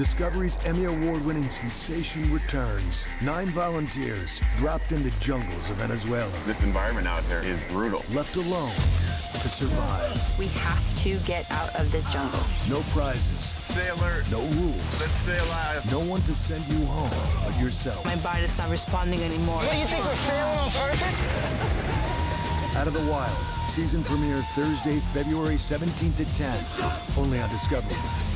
Discovery's Emmy Award winning sensation returns. Nine volunteers dropped in the jungles of Venezuela. This environment out here is brutal. Left alone to survive. We have to get out of this jungle. No prizes. Stay alert. No rules. Let's stay alive. No one to send you home but yourself. My body's not responding anymore. What do you think we're failing on purpose? Out of the Wild. Season premiere Thursday, February 17th at 10. Only on Discovery.